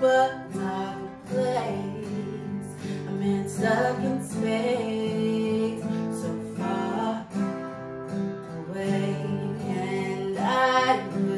but not a place. A man stuck in space, so far away, and I.